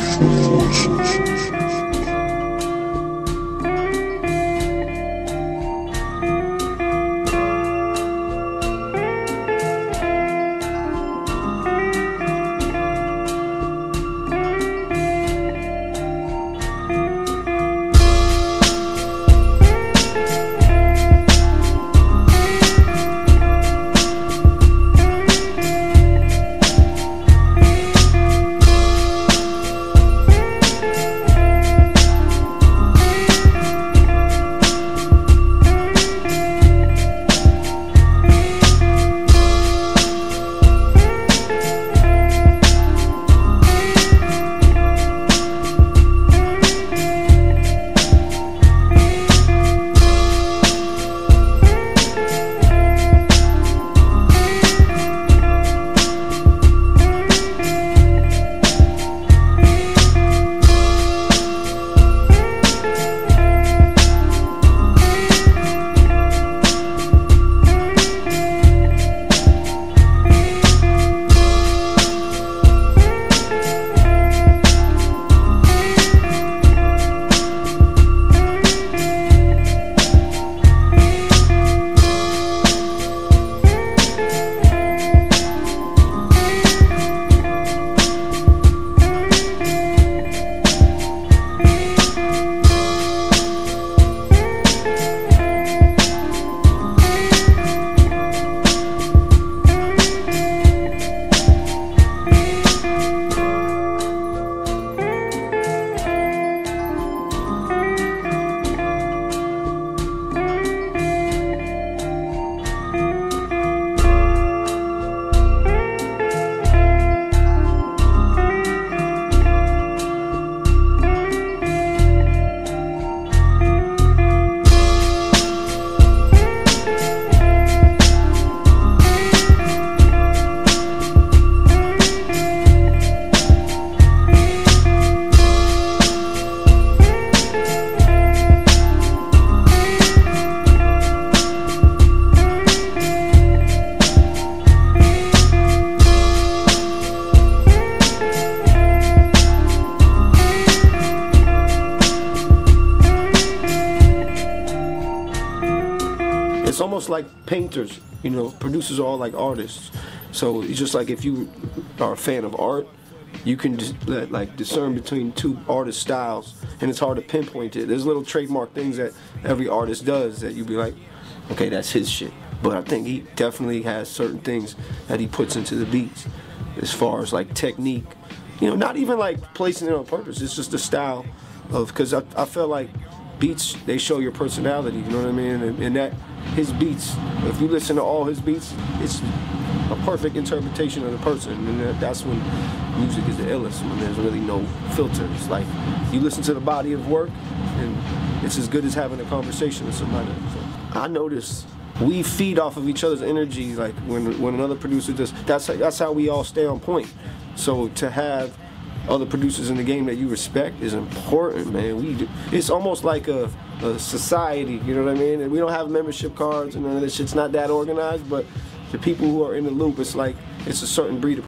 舒服。Almost like painters, you know, producers are all like artists. So it's just like if you are a fan of art, you can just like discern between two artist styles, and it's hard to pinpoint it. There's little trademark things that every artist does that you'd be like, okay, that's his shit. But I think he definitely has certain things that he puts into the beats, as far as like technique. You know, not even like placing it on purpose. It's just the style of because I, I feel like beats they show your personality. You know what I mean? And, and that his beats, if you listen to all his beats, it's a perfect interpretation of the person, and that's when music is the illest. When there's really no filters. Like you listen to the body of work, and it's as good as having a conversation with somebody. So I notice we feed off of each other's energy. Like when when another producer does, that's that's how we all stay on point. So to have other producers in the game that you respect is important, man. We do, it's almost like a, a society, you know what I mean? And we don't have membership cards and none of this shit's not that organized, but the people who are in the loop, it's like it's a certain breed of